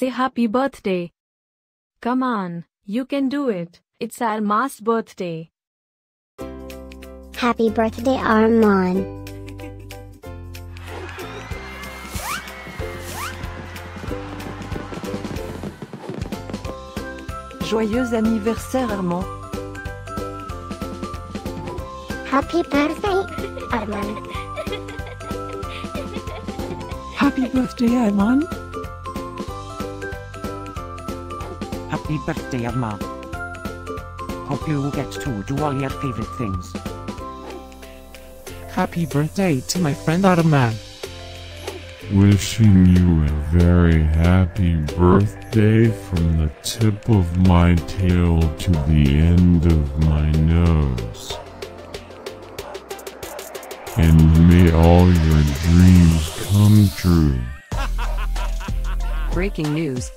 say happy birthday. Come on, you can do it. It's Armand's birthday. Happy birthday, Armand. Joyeux anniversaire Armand. Happy birthday, Armand. Happy birthday, Armand. Happy birthday, Armand. Hope you get to do all your favorite things. Happy birthday to my friend Armand. Wishing you a very happy birthday from the tip of my tail to the end of my nose. And may all your dreams come true. Breaking news.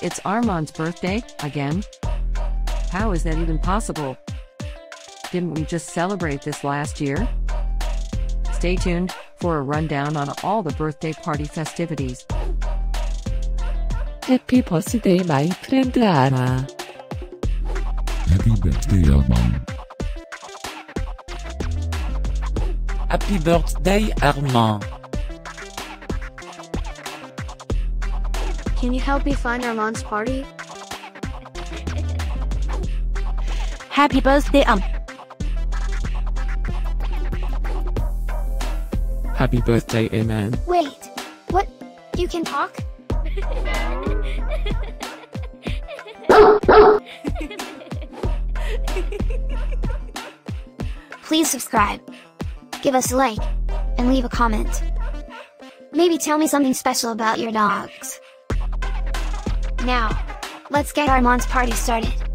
It's Armand's birthday, again? How is that even possible? Didn't we just celebrate this last year? Stay tuned for a rundown on all the birthday party festivities. Happy birthday, my friend Ara. Happy birthday, Armand. Happy birthday, Armand. Can you help me find Armand's party? Happy birthday, um. Happy birthday, Amen. Wait, what? You can talk? Please subscribe, give us a like, and leave a comment. Maybe tell me something special about your dogs. Now, let's get Armand's party started.